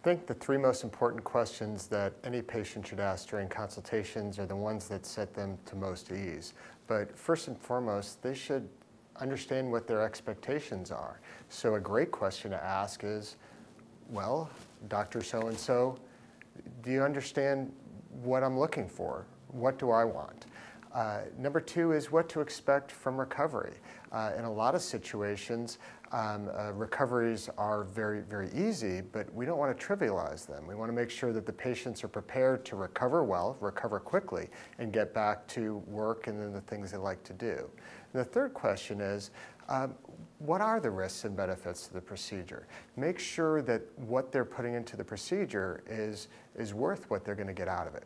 I think the three most important questions that any patient should ask during consultations are the ones that set them to most ease. But first and foremost, they should understand what their expectations are. So a great question to ask is, well, Dr. So-and-so, do you understand what I'm looking for? What do I want? Uh, number two is what to expect from recovery. Uh, in a lot of situations, um, uh, recoveries are very, very easy, but we don't want to trivialize them. We want to make sure that the patients are prepared to recover well, recover quickly, and get back to work and then the things they like to do. And the third question is, um, what are the risks and benefits to the procedure? Make sure that what they're putting into the procedure is, is worth what they're going to get out of it.